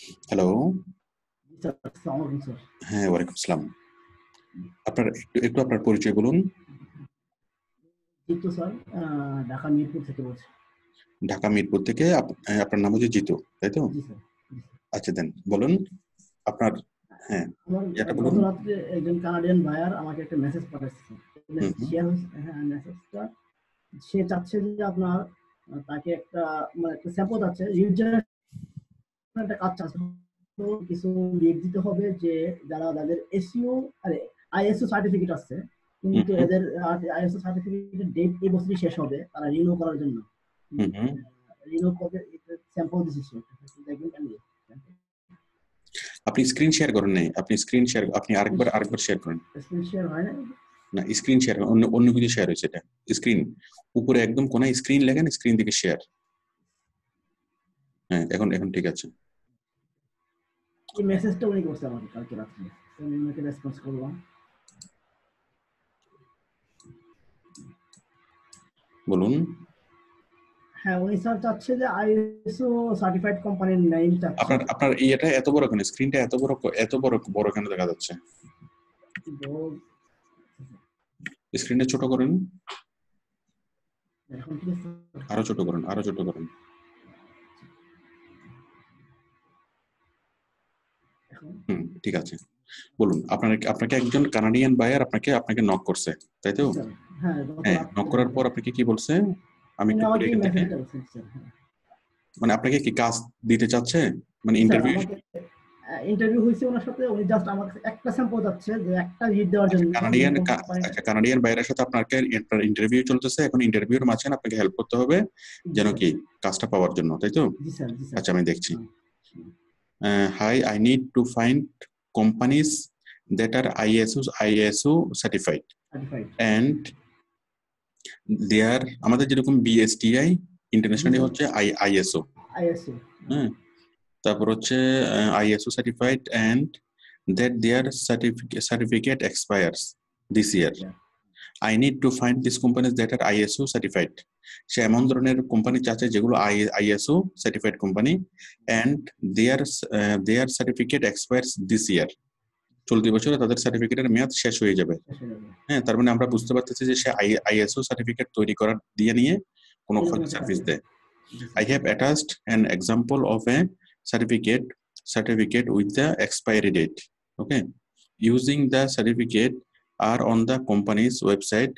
Hello হ্যাঁ ওয়ালাইকুম আসসালাম। আপনার একটু একটু আপনার পরিচয় বলুন। জিতু স্যার ঢাকা মিরপুর থেকে বলছি। ঢাকা মিরপুর থেকে। আপনার নাম হচ্ছে জিতু তাই তো? আচ্ছা দেন বলুন। আপনার হ্যাঁ এটা বলুন। রাত্রে একজন কানাডিয়ান বায়ার আমাকে একটা মেসেজ পাঠাচ্ছে হ্যাঁ মেসেজটা সে চাচ্ছে যে আপনার তাকে একটা মানে একটা স্যাম্পল আছে ইউজার একটা কাজ কিছু লিড দিতে হবে যে যারা যাদের আরে আইএসও সার্টিফিকেট আছে। কিন্তু। এদের আইএসও সার্টিফিকেটের ডেট এই বছরই শেষ হবে তারা রিনিউ করার জন্য। রিনিউ স্যাম্পল আপনি স্ক্রিন শেয়ার করেন নাই। আপনি স্ক্রিন শেয়ার আপনি আরেকবার আরেকবার শেয়ার করেন। স্ক্রিন শেয়ার হয় না না স্ক্রিন শেয়ার অন্য অন্য কিছু শেয়ার হয়েছে এটা। স্ক্রিন উপরে একদম কোনায় স্ক্রিন লেখেন স্ক্রিন থেকে শেয়ার হ্যাঁ এখন এখন ঠিক আছে। এই মেসেজটা উনি করছে আমাকে কালকে রাত্রে। আমি ওনাকে রেসপন্স করলাম। বলুন। হ্যাঁ উনি স্যার চাচ্ছে যে আইএসও সার্টিফাইড কোম্পানির নেম চাচ্ছে। আপনার আপনার ইয়েটা এত বড় কেন? স্ক্রিনটা এত বড় এত বড় বড় কেন দেখা যাচ্ছে? স্ক্রিনটা ছোট করেন। এখন ঠিক আছে। আরও ছোট করেন আরও ছোট করেন। হুম ঠিক আছে। বলুন আপনার আপনাকে একজন কানাডিয়ান বায়ার আপনাকে আপনাকে নক করছে তাই তো? হ্যাঁ গত হ্যাঁ নক করার পর আপনাকে কি বলছে? আমি স্যার হ্যাঁ। মানে আপনাকে কি কাজ দিতে চাচ্ছে? মানে ইন্টারভিউ ইন্টারভিউ হয়েছে ওনার সাথে উনি জাস্ট আমাকে একটা স্যাম্পল যাচ্ছে যে একটা লিড দেওয়ার জন্য। কানাডিয়ান আচ্ছা কানাডিয়ান বাইরের সাথে আপনাকে ইন্টারভিউ চলতেছে এখন ইন্টারভিউর মাঝখানে আপনাকে হেল্প করতে হবে যেন কি? কাজটা পাওয়ার জন্য তাই তো? আচ্ছা আমি দেখছি। Hi I need to find companies that are ISO ISO certified certified and their আমাদের যেরকম বিএসটিআই ইন্টারন্যাশনালি হচ্ছে আই আইএসও আইএসও হ্যাঁ তারপর হচ্ছে ISO certified and that their certificate expires this year Yeah. I need to find this companies that are ISO certified সে এমন ধরনের company চাচ্ছে যেগুলো ISO certified company and their their certificate expires this year চলতি বছরে তাদের সার্টিফিকেটের মেয়াদ শেষ হয়ে যাবে হয়ে তার মানে আমরা বুঝতে পারতেছি যে সে আইএসও সার্টিফিকেট তৈরি করার দিয়ে নিয়ে কোনো সার্ভিস দেয় I have attached an example of a certificate certificate with the expiry date. Okay, using the certificate are on the company's website.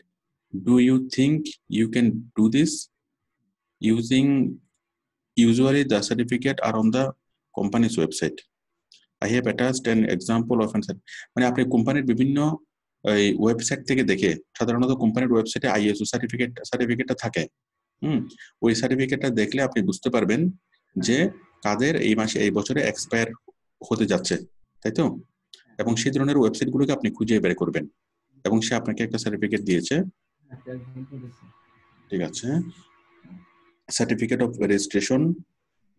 Do you think you can do this? Using usually the certificate are on the company's website. I have attached an example of an মানে আপনি কোম্পানির বিভিন্ন, এই website থেকে দেখে, সাধারণত কোম্পানির ওয়েবসাইটে আইএসও সার্টিফিকেট সার্টিফিকেটটা থাকে হুম ওই সার্টিফিকেটটা দেখলে আপনি বুঝতে পারবেন যে কাদের এই মাসে, এই বছরে এক্সপায়ার হতে যাচ্ছে, তাই তো এবং সেই ধরনের ওয়েবসাইটগুলোকে আপনি খুঁজে বের করবেন এবং সে আপনাকে একটা সার্টিফিকেট দিয়েছে। ঠিক আছে। সার্টিফিকেট অফ রেজিস্ট্রেশন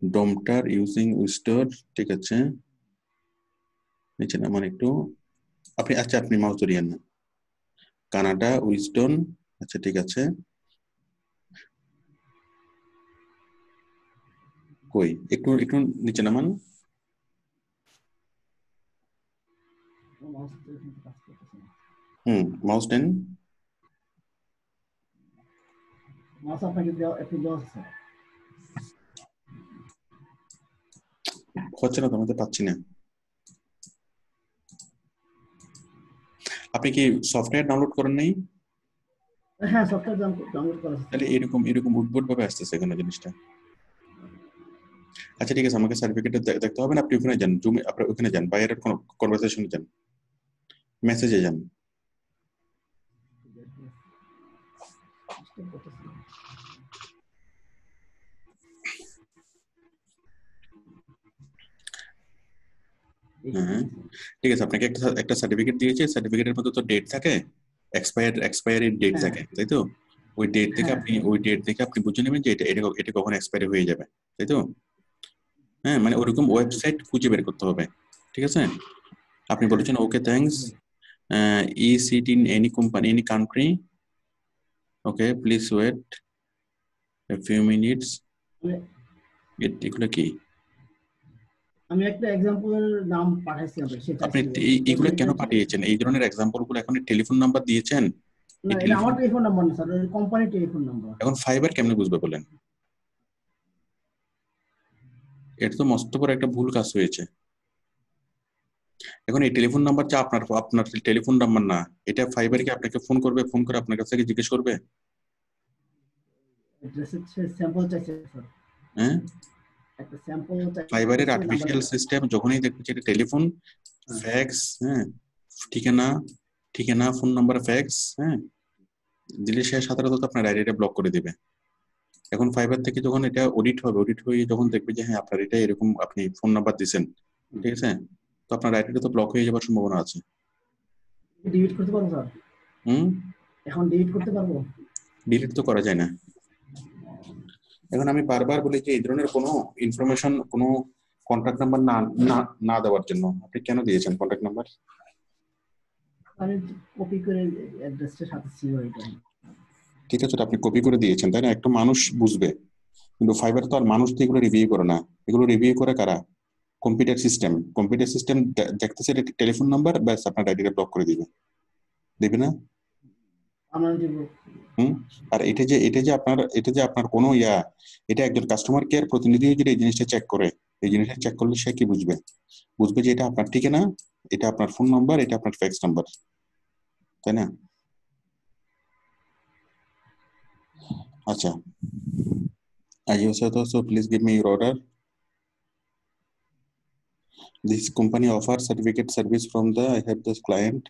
ডমটার ইউজিং উইস্টার ঠিক আছে। নিচে নামান একটু আপনি আচ্ছা আপনি মাউস ধরিয়েন না কানাডা উইজডন আচ্ছা ঠিক আছে। কই? একটু একটু নিচে নামান। হুম মাউস টেন Mouse আপনাকে দেওয়া একটু দেওয়া আছে হচ্ছে না তোমাদের পাচ্ছি না। আপনি কি সফটওয়্যার ডাউনলোড করেন নাই? হ্যাঁ সফটওয়্যার ডাউনলোড করা আছে তাহলে এরকম এরকম উদ্ভট ভাবে আসতেছে এখানে জিনিসটা। আচ্ছা ঠিক আছে আমাকে সার্টিফিকেট দেখতে হবে না আপনি ওখানে যান জুমে আপনি ওখানে যান বাইরের কোনো কনভারসেশনে যান। মেসেজে যান Stop করতেছে না। হ্যাঁ ঠিক আছে আপনাকে একটা একটা সার্টিফিকেট দিয়েছে সার্টিফিকেটের মধ্যে তো ডেট থাকে এক্সপায়ার এক্সপায়ারি ডেট হ্যাঁ। থাকে তাই তো? ওই ডেট থেকে হ্যাঁ। আপনি ওই ডেট থেকে আপনি বুঝে নেবেন যে এটা এটা এটা কখন এক্সপায়ারি হয়ে যাবে তাই তো? হ্যাঁ মানে ওরকম ওয়েবসাইট খুঁজে বের করতে হবে ঠিক আছে? আপনি বলেছেন okay thanks is it in any company any country okay please wait a few minutes. মানে- এ- এগুলো কি? আমি একটা এক্সাম্পলের নাম পাঠাইছি সেটা আপনি এইগুলো কেন পাঠিয়েছেন? এই ধরনের এক্সাম্পলগুলো এখন টেলিফোন নাম্বার দিয়েছেন? না এটা আমার টেলিফোন নাম্বার না স্যার কোম্পানির টেলিফোন নাম্বার এখন ফাইবার কেমনে বুঝবে বলেন? এটা তো মস্ত বড় একটা ভুল কাজ হয়েছে। এখন এই টেলিফোন নাম্বারটা আপনার আপনার টেলিফোন নাম্বার না। এটা ফাইবার কি আপনাকে ফোন করবে ফোন করে আপনার কাছ থেকে জিজ্ঞেস করবে? স্যাম্পল চাইছে স্যার হ্যাঁ? একটা স্যাম্পল ফাইবারের আর্টিফিশিয়াল সিস্টেম যখনই দেখবে যে এটা টেলিফোন ফ্যাক্স হ্যাঁ ঠিকানা ঠিকানা ফোন নাম্বার ফ্যাক্স হ্যাঁ দিলে সে সাধারণত আপনার আইডিটা ব্লক করে দিবে। এখন ফাইবার থেকে যখন এটা অডিট হবে অডিট হয়ে যখন দেখবে যে হ্যাঁ আপনার এটা এরকম আপনি ফোন নাম্বার দিছেন ঠিক আছে? তো আপনার আইডিটা তো ব্লক হয়ে যাওয়ার সম্ভাবনা আছে। ডিলিট করতে পারব স্যার হুম? এখন ডিলিট করতে পারব? ডিলিট তো করা যায় না। এখন আমি বারবার বলি যে এই ধরনের কোনো ইনফরমেশন কোনো কন্ট্যাক্ট নাম্বার না না না দেওয়ার জন্য। আপনি কেন দিয়েছেন কন্ট্যাক্ট নাম্বার কপি করে অ্যাড্রেসটা সাথে ছিল এটা ঠিক আছে আপনি কপি করে দিয়েছেন তাই না? একটা মানুষ বুঝবে। কিন্তু ফাইবার তো আর মানুষ তো এগুলো রিভিউ করে না। এগুলো রিভিউ করে কারা? কম্পিউটার সিস্টেম কম্পিউটার সিস্টেম দেখতেছে এটা টেলিফোন নাম্বার ব্যাস আপনার আইডিটা ব্লক করে দিবে। দেবে না? আর এটা যে এটা যে আপনার, এটা যে আপনার কোনো ইয়া, এটা একজন কাস্টমার কেয়ার প্রতিনিধি যদি এই জিনিসটা চেক করে, এই জিনিসটা চেক করলে সে কি বুঝবে? বুঝবে যে এটা আপনার ঠিকানা, এটা আপনার ফোন নাম্বার এটা আপনার ফ্যাক্স নাম্বার তাই না? আচ্ছা। Ayuso also please give me your order. This company offers certificate service from the, I have this client.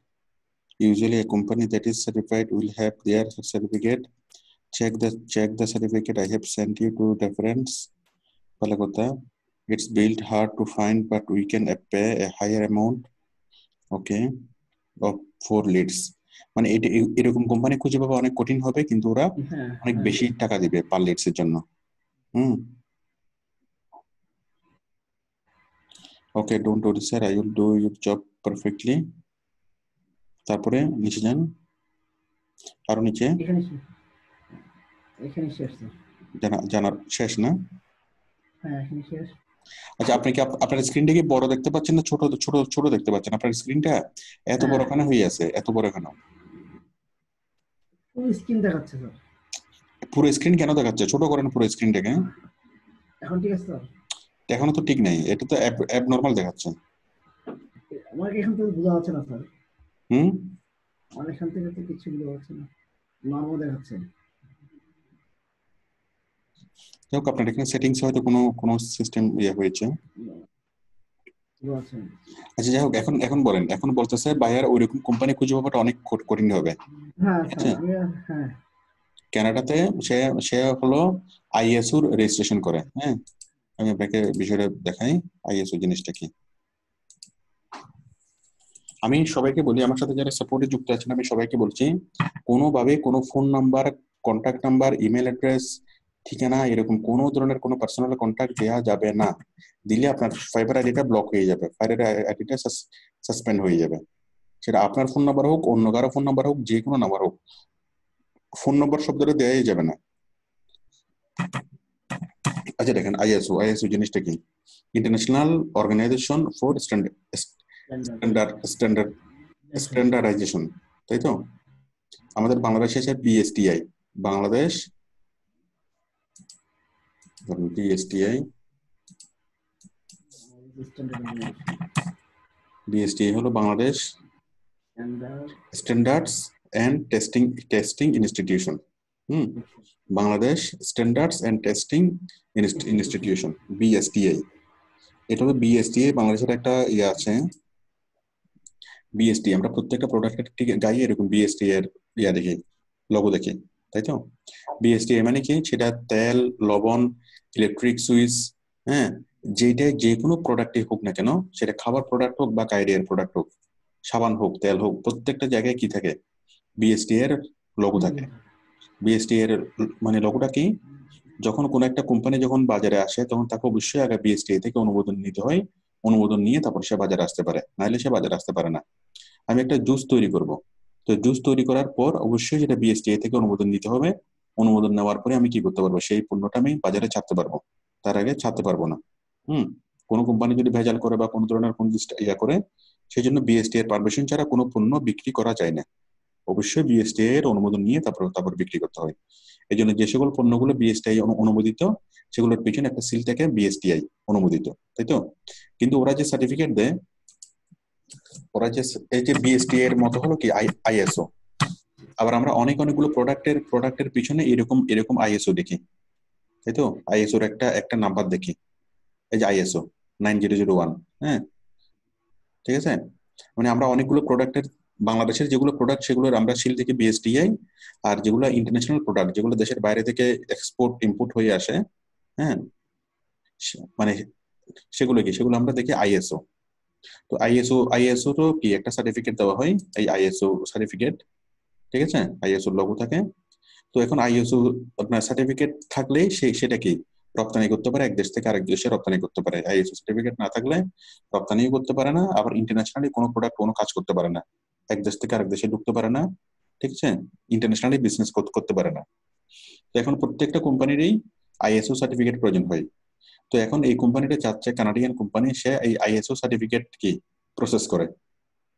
Usually a company that is certified will have their certificate. Check the check the certificate I have sent you to reference. Palakota. It's built hard to find, but we can pay a higher amount. Okay. Of four leads. মানে এটা এ- এরকম company খুঁজে পাওয়া অনেক কঠিন হবে কিন্তু ওরা হ্যাঁ অনেক হ্যাঁ। বেশি টাকা দিবে পার লিডস এর জন্য hmm okay don't worry sir I will do your job perfectly তারপরে নিচে যান। আরও নিচে। জানার শেষ না? হ্যাঁ আচ্ছা আপনি কি আপনার স্ক্রিনটা কি বড় দেখতে পাচ্ছেন না ছোট ছোট ছোট দেখতে পাচ্ছেন? আপনার স্ক্রিনটা এত বড় হ্যাঁ। এখানে হয়ে আছে? এত বড় কেন? ফুল স্ক্রিন দেখাচ্ছে স্যার। পুরো স্ক্রিন কেন দেখাচ্ছে? ছোট করেন পুরো স্ক্রিনটাকে এখন ঠিক আছে স্যার? এখনও তো ঠিক নেই। এটা তো অ্যাব নর্মাল দেখাচ্ছে। আমার এখান থেকে বোঝা যাচ্ছে না স্যার? হুম? এখান থেকে তো কিছু বোঝা যাচ্ছে না। নর্মাল দেখাচ্ছে। যাই হোক আপনার এখানে সেটিংস হয়তো কোনো কোনো সিস্টেম ইয়ে হয়েছে। না। আচ্ছা। যাই হোক এখন এখন বলেন। এখন বলতেছে বায়ার ওইরকম কোম্পানি খুঁজে পাওয়াটা অনেক কঠিন হবে। হ্যাঁ আচ্ছা। আমি হ্যাঁ। কানাডাতে সে সে হলো আইএসও রেজিস্ট্রেশন করে। হ্যাঁ? আমি আপনাকে বিষয়টা দেখাই। আইএসও জিনিসটা কি? আমি সবাইকে বলি, আমার সাথে যারা সাপোর্টে যুক্ত আছেন, আমি সবাইকে বলছি, কোনোভাবে কোনো phone number contact number email address ঠিকানা এরকম কোনো ধরনের কোনো পার্সোনাল কন্ট্যাক্ট দেওয়া যাবে না। দিলে আপনার ফাইবার আইডিটা ব্লক হয়ে যাবে ফাইবার আইডিটা সাসপেন্ড হয়ে যাবে। সেটা আপনার ফোন নাম্বার হোক, অন্য কারও ফোন নাম্বার হোক, যে কোনো নাম্বার হোক ফোন নম্বর শব্দটা দেওয়াই যাবে না। আচ্ছা দেখেন আইএসও আইএসও জিনিসটা কি? International organization for standard standard standard standardization তাই তো? আমাদের বাংলাদেশে আছে বিএসটিআই বাংলাদেশ বিএসটিআই বিএসটিআই হলো Bangladesh standards and testing testing institution hmm? Bangladesh standards and testing institution BSTI এটা হলো বিএসটিআই বাংলাদেশের একটা ইয়ে আছে। বিএসটি আমরা প্রত্যেকটা প্রোডাক্টের ঠিক গায়ে এরকম বিএসটি এর ইয়া দেখি লোগো দেখি, তাই তো? বিএসটি মানে কি? সেটা তেল, লবণ ইলেকট্রিক সুইচ হ্যাঁ? যেটা যে কোনো প্রোডাক্টই হোক না কেন, সেটা খাবার প্রোডাক্ট হোক বা কাইরিয়ার প্রোডাক্ট হোক, সাবান হোক, তেল হোক, প্রত্যেকটা জায়গায় কি থাকে? বিএসটি এর লোগো থাকে। বিএসটি এর মানে লোগোটা কি? যখন কোনো একটা কোম্পানি যখন বাজারে আসে, তখন তাকে অবশ্যই আগে বিএসটি থেকে অনুমোদন নিতে হয়। অনুমোদন নিয়ে তারপর সে বাজারে আসতে পারে। নাহলে সে বাজারে আসতে পারে না। আমি একটা জুস তৈরি করব। তো জুস তৈরি করার পর অবশ্যই সেটা বিএসটিআই থেকে অনুমোদন নিতে হবে। অনুমোদন নেওয়ার পরে আমি কি করতে পারব? সেই পণ্যটা আমি বাজারে ছাড়তে পারব। তার আগে ছাড়তে পারব না। হুম? কোনো কোম্পানি যদি ভেজাল করে বা কোনো ধরনের কোন ইয়া করে সেই জন্য বিএসটি এর পারমিশন ছাড়া কোনো পণ্য বিক্রি করা যায় না। অবশ্যই বিএসটি এর অনুমোদন নিয়ে তারপর তারপর বিক্রি করতে হয়। এই জন্য যে সকল পণ্যগুলো বিএসটিআই অনুমোদিত, সেগুলোর পিছনে একটা সিল থাকে বিএসটিআই অনুমোদিত। তাই তো? কিন্তু ওরা যে সার্টিফিকেট দেয় ওরা যে এই যে বিএসটি এর মতো হলো কি আইএসও আবার আমরা অনেক অনেকগুলো প্রোডাক্টের প্রোডাক্টের পিছনে এরকম এরকম আইএসও দেখি। তাই তো? আইএসওর একটা একটা নাম্বার দেখি। এই যে ISO nine zero zero one হ্যাঁ? ঠিক আছে? মানে আমরা অনেকগুলো প্রোডাক্টের বাংলাদেশের যেগুলো প্রোডাক্ট সেগুলোর আমরা শিল থেকে বিএসটিআই আর যেগুলো ইন্টারন্যাশনাল প্রোডাক্ট যেগুলো দেশের বাইরে থেকে এক্সপোর্ট ইম্পোর্ট হয়ে আসে হ্যাঁ? মানে সেগুলো কি? সেগুলো আমরা দেখি আইএসও তো আইএসও আইএসও তো কি একটা সার্টিফিকেট দেওয়া হয়? এই আইএসও সার্টিফিকেট ঠিক আছে? আইএসও লগো থাকে। তো এখন আইএসও আপনার সার্টিফিকেট থাকলেই সে, সেটা কি? রপ্তানি করতে পারে, এক দেশ থেকে আরেক দেশে রপ্তানি করতে পারে। আইএসও সার্টিফিকেট না থাকলে রপ্তানিও করতে পারে না, আবার ইন্টারন্যাশনালি কোনো প্রোডাক্ট কোনো কাজ করতে পারে না। এক দেশ থেকে আরেক দেশে ঢুকতে পারে না, ঠিক আছে? ইন্টারন্যাশনালি বিজনেস করতে পারে না। তো এখন প্রত্যেকটা কোম্পানিরই আইএসও সার্টিফিকেট প্রয়োজন হয়। তো এখন এই কোম্পানিটা চাচ্ছে কানাডিয়ান কোম্পানি সে এই আইএসও সার্টিফিকেট কি প্রসেস করে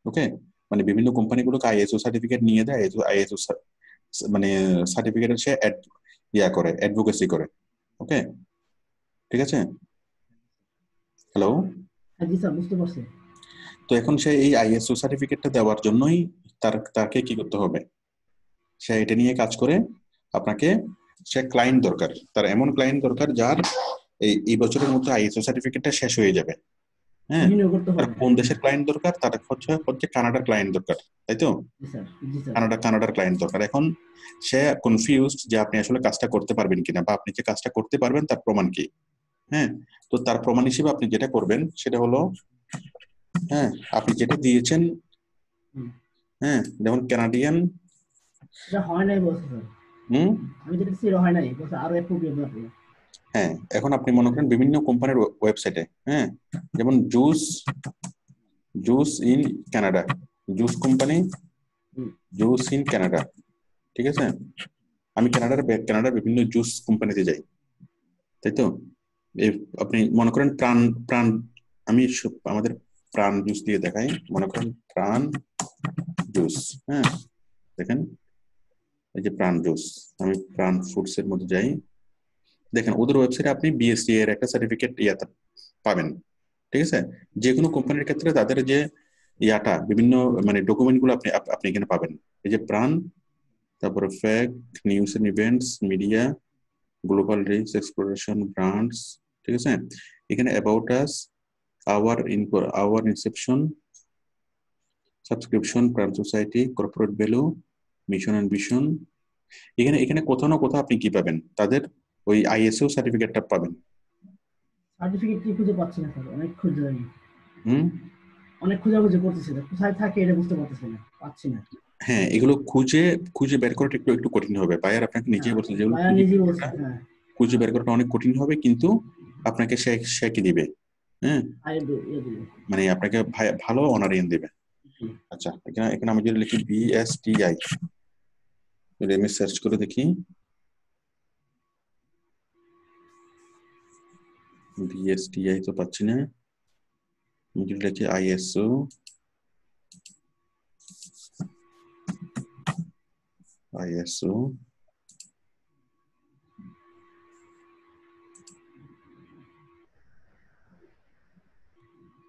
ওকে মানে বিভিন্ন কোম্পানিগুলোকে আইএসও সার্টিফিকেট নিয়ে দেয় আইএসও মানে সার্টিফিকেটের সে ইয়া করে অ্যাডভোকেসি করে ওকে ঠিক আছে? হ্যালো তো এখন সে এই আইএসও সার্টিফিকেটটা দেওয়ার জন্যই তার তাকে কি করতে হবে? সে এটা নিয়ে কাজ করে আপনাকে সে ক্লায়েন্ট দরকার তার এমন ক্লায়েন্ট দরকার যার এই বছরের মধ্যে আইএসও সার্টিফিকেটটা শেষ হয়ে যাবে। হ্যাঁ? কোন দেশের ক্লায়েন্ট দরকার? তার হচ্ছে হচ্ছে কানাডার ক্লায়েন্ট দরকার তাই তো? কানাডা কানাডার ক্লায়েন্ট দরকার। এখন সে কনফিউজড যে আপনি আসলে কাজটা করতে পারবেন কিনা বা আপনি যে কাজটা করতে পারবেন তার প্রমাণ কি? হ্যাঁ? তো তার প্রমাণ হিসেবে আপনি যেটা করবেন সেটা হলো হ্যাঁ আপনি যেটা দিয়েছেন হ্যাঁ যেমন কানাডিয়ান হয় নাই হুম? আমি যেটা হয় নাই। বলছে আরও একটু হ্যাঁ এখন আপনি মনে করেন বিভিন্ন কোম্পানির ওয়েবসাইটে হ্যাঁ? যেমন juice juice in Canada juice company, juice in Canada ঠিক আছে? আমি কানাডার কানাডার বিভিন্ন জুস কোম্পানিতে যাই, তাই তো? আপনি মনে করেন প্রাণ প্রাণ, আমি আমাদের প্রাণ জুস দিয়ে দেখাই, মনে করেন প্রাণ জুস হ্যাঁ? দেখেন, এই যে প্রাণ জুস, আমি প্রাণ ফুডস এর মধ্যে যাই দেখেন, ওদের ওয়েবসাইটে আপনি বিএসসি এর একটা সার্টিফিকেট ইয়াতে পাবেন। ঠিক আছে? যে কোনো কোম্পানির ক্ষেত্রে তাদের যে ইয়াটা, বিভিন্ন মানে ডকুমেন্টগুলো আপনি আপনি এখানে পাবেন। এই যে প্রাণ, তারপরে fact news and events media global reach exploration brands ঠিক আছে? এখানে about us our in our inception subscription Pran society corporate value mission and vision এখানে এখানে কোথাও না কোথাও আপনি কি পাবেন? তাদের ওই আইএসও সার্টিফিকেটটা পাবেন। সার্টিফিকেট কি খুঁজে পাচ্ছি না স্যার অনেক খুঁজে যাই হুম? অনেক খোঁজাখুঁজি করতেছি। কোথায় থাকে এটা বুঝতে পারতেছি না পাচ্ছি না। হ্যাঁ এগুলো খুঁজে খুঁজে বের করাটা একটু একটু কঠিন হবে। বায়ার আপনাকে নিজেই বলছে যেগুলো খুঁজে বের করাটা অনেক কঠিন হবে কিন্তু আপনাকে সে কি দিবে? হ্যাঁ? মানে আপনাকে ভালো অনারিয়ান দিবে। আচ্ছা এখানে এখানে আমি যদি লিখি বিএসটিআই যদি আমি সার্চ করে দেখি। বিএসটিআই তো পাচ্ছি না আমি যদি লিখি আইএসও ISO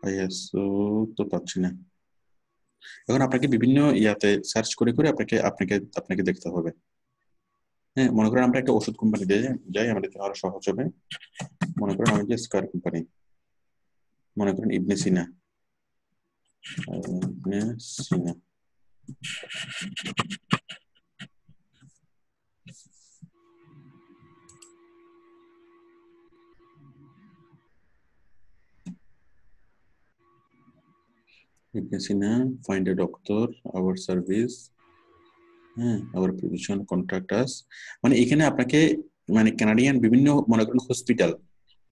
ISO তো পাচ্ছি না এখন আপনাকে বিভিন্ন ইয়াতে সার্চ করে করে আপনাকে আপনাকে আপনাকে দেখতে হবে হ্যাঁ মনে করেন আমরা একটা ওষুধ কোম্পানি দিয়ে যাই আমাদের জন্য আরও সহজ হবে। মনে করেন আমি যে স্কয়ার কোম্পানি মনে করেন ইবনে সিনা। ইবনে সিনা। Ibn Sina, find a doctor, our service, হ্যাঁ। position, contact us মানে এখানে আপনাকে মানে কানাডিয়ান বিভিন্ন মনে করেন হসপিটাল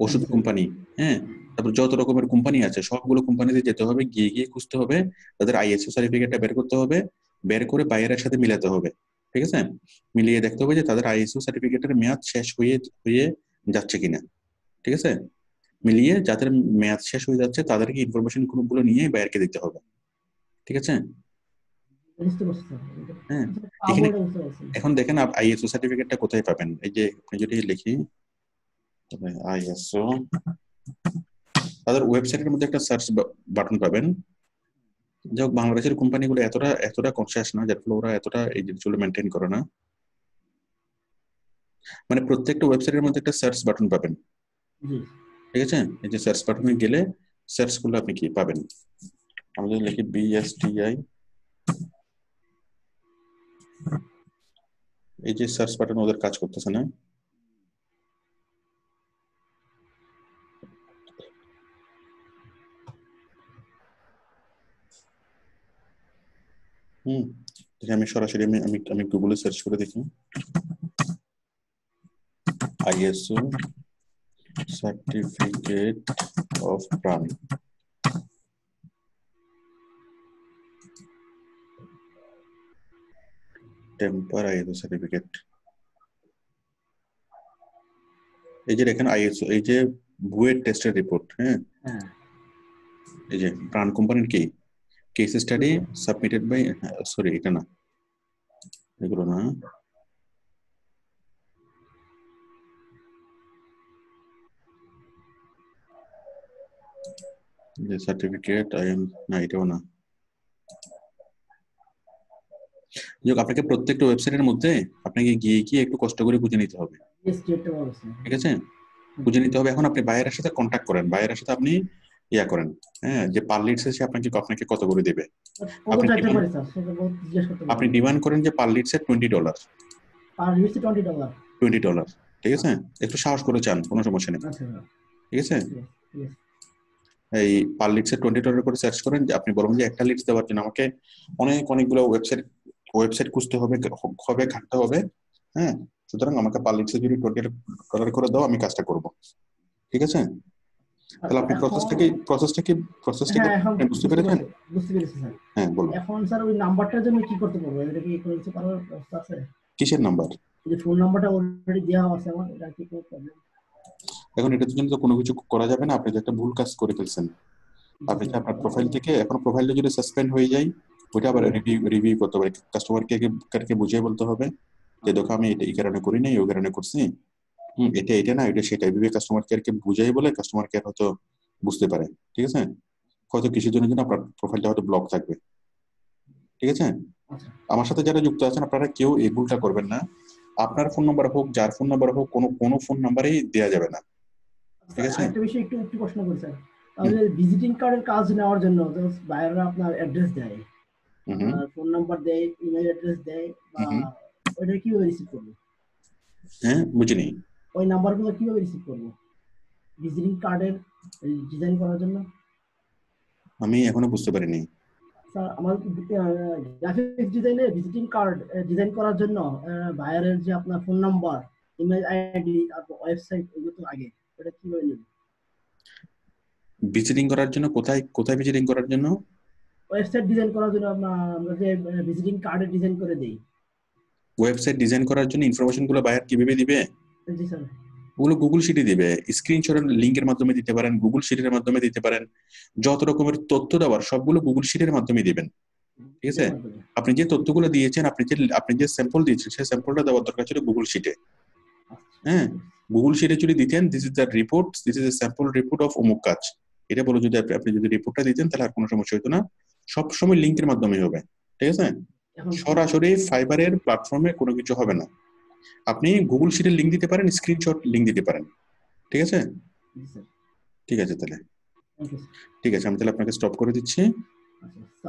ওষুধ কোম্পানি হ্যাঁ। তারপর যত রকমের কোম্পানি আছে সবগুলো কোম্পানিতে যেতে হবে গিয়ে গিয়ে খুঁজতে হবে তাদের আইএসও সার্টিফিকেটটা বের করতে হবে বের করে বাইরের সাথে মিলাতে হবে ঠিক আছে? মিলিয়ে দেখতে হবে যে তাদের আইএসও সার্টিফিকেটের মেয়াদ শেষ হয়ে হয়ে যাচ্ছে কিনা ঠিক আছে? মিলিয়ে যাদের মেয়াদ শেষ হয়ে যাচ্ছে তাদেরকে ইনফরমেশন গ্রুপগুলো নিয়ে বায়ারকে দিতে হবে ঠিক আছে বুঝতে পারছি স্যার হ্যাঁ, পাবো এখানে- পারছি এখন দেখেন আইএসও সার্টিফিকেটটা কোথায় পাবেন? এই যে আপনি যদি লিখি তবে আইএসও তাদের ওয়েবসাইটের মধ্যে একটা সার্চ বাটন পাবেন। যাই হোক বাংলাদেশের কোম্পানিগুলো এতটা এতটা কনসিয়াস না যার ফলে ওরা এতটা এই জিনিসগুলো মেনটেন করে না। মানে প্রত্যেকটা ওয়েবসাইটের মধ্যে একটা সার্চ বাটন পাবেন। ঠিক আছে? এই যে সার্চ বাটনে গেলে সার্চ করলে আপনি কি পাবেন? আমি যদি লিখি বিএসটিআই এই যে সার্চ বাটন ওদের কাজ করতেছে না? হুম আমি সরাসরি আমি আমি আমি গুগলে সার্চ করে দেখি। আইএসও সার্টিফিকেট অফ প্রাণ টেম্পার আইএসও সার্টিফিকেট এই যে দেখেন আইএসও এই যে বুয়েট টেস্টের রিপোর্ট হ্যাঁ হ্যাঁ এই যে প্রাণ কোম্পানির কি case study submitted by sorry এটা না এগুলো না যে সার্টিফিকেট আই এম না এটাও না হোক, আপনাকে প্রত্যেকটা ওয়েবসাইটের মধ্যে আপনাকে গিয়ে গিয়ে একটু কষ্ট করে বুঝে নিতে হবে। ঠিক আছে? বুঝে নিতে হবে। এখন আপনি বাইরের সাথে কন্ট্যাক্ট করেন। বাইরের সাথে আপনি ইয়া করেন। হ্যাঁ যে পার লিডস এসে আপনাকে আপনাকে কত করে দেবে। আপনি ডিমান্ড করেন যে per লিডসে twenty dollar per twenty dollar twenty dollar ঠিক আছে? একটু সাহস করে চান কোনো সমস্যা নেই। আচ্ছা ঠিক আছে? ঠিক আছে এই পার লিডসে টোয়েন্টি ডলার করে সার্চ করেন যে আপনি বলবেন যে একটা লিডস দেওয়ার জন্য আমাকে অনেক অনেকগুলো ওয়েবসাইট ওয়েবসাইট খুঁজতে হবে হবে ঘাটতে হবে হ্যাঁ? সুতরাং আমাকে পার যদি টোয়েন্টি ডলার করে দাও আমি কাজটা করব। ঠিক আছে? তাহলে আপনি প্রসেসটা কি প্রসেসটা কি প্রসেসটা কি বুঝতে পেরেছেন? বুঝতে পেরেছি স্যার। হ্যাঁ বলুন। এখন স্যার ওই নাম্বারটার জন্য কি করতে পারব? এটা কি কোনো কিছু করার ব্যবস্থা আছে? কিসের নাম্বার যে ফোন নাম্বারটা অলরেডি দেওয়া আছে আমার এটা কি কোনো প্রবলেম এখন এটার জন্য তো কোনো কিছু করা যাবে না আপনি তো একটা ভুল কাজ করে ফেলছেন। আপনি আপনার প্রোফাইল থেকে এখন প্রোফাইলটা যদি সাসপেন্ড হয়ে যায় ওইটা আবার রিভিউ রিভিউ করতে হবে। কাস্টমার কেয়ারকে বুঝিয়ে বলতে হবে যে দেখো আমি এটা এই কারণে করি নাই ওই কারণে করছি। এটা এটা না এটা সেটা। এভাবে কাস্টমার কেয়ারকে বুঝাই বলে কাস্টমার কেয়ার হয়তো বুঝতে পারে। ঠিক আছে? হয়তো কিছু জনের জন্য আপনার প্রোফাইলটা হয়তো ব্লক থাকবে। ঠিক আছে? আচ্ছা। আমার সাথে যারা যুক্ত আছেন আপনারা কেউ এই ভুলটা করবেন না। আপনার ফোন নাম্বার হোক যার ফোন নাম্বার হোক কোনো কোনো ফোন নাম্বারেই দেওয়া যাবে না। ঠিক আছে। একটা বিষয় একটু একটু প্রশ্ন করি স্যার। তাহলে ভিজিটিং কার্ডের কাজ নেওয়ার জন্য বাইরেরা আপনার অ্যাড্রেস দেয়। ফোন নাম্বার দেয় ইমেল অ্যাড্রেস দেয় বা ওইটা কীভাবে রিসিভ করব? হ্যাঁ বুঝিনি। ওই নাম্বারগুলো কীভাবে রিসিভ করব? ভিজিটিং কার্ডের ডিজাইন করার জন্য? আমি এখনও বুঝতে পারিনি। স্যার আমার গ্রাফিক্স ডিজাইনে ভিজিটিং কার্ড ডিজাইন করার জন্য বায়ারের যে আপনার ফোন নাম্বার ইমেল আইডি তারপর ওয়েবসাইট এগুলো তো আগে। ওটা কীভাবে নেব? ভিজিটিং করার জন্য কোথায় কোথায় ভিজিটিং করার জন্য? ওয়েবসাইট ডিজাইন করার জন্য আমরা যে ভিজিটিং কার্ডে ডিজাইন করে দেই। ওয়েবসাইট ডিজাইন করার জন্য ইনফরমেশনগুলো বায়ার কীভাবে দিবে? জি স্যার ওগুলো গুগল শিটে দিবে। স্ক্রিনশটের লিঙ্কের মাধ্যমে দিতে পারেন গুগল শিটের মাধ্যমে দিতে পারেন। যত রকমের তথ্য দেওয়ার সবগুলো গুগল শিটের মাধ্যমে দিবেন। ঠিক আছে? আপনি যে তথ্যগুলো দিয়েছেন আপনি যে আপনি যে স্যাম্পল দিয়েছেন সেই স্যাম্পলটা দেওয়ার দরকার ছিল গুগল শিটে হ্যাঁ? গুগল শিটে যদি দিতেন this is the report this is a sample report of অমুক কাজ এটা বলে যদি আপনি- আপনি যদি রিপোর্টটা দিতেন তাহলে আর কোনো সমস্যা হতো না। সব সময় লিঙ্কের মাধ্যমে হবে ঠিক আছে? সরাসরি ফাইবারের প্ল্যাটফর্মে কোনো কিছু হবে না। আপনি গুগল শিটের লিঙ্ক দিতে পারেন স্ক্রিনশট লিঙ্ক দিতে পারেন ঠিক আছে? ঠিক আছে তাহলে। ঠিক আছে আমি তাহলে আপনাকে স্টপ করে দিচ্ছি। আচ্ছা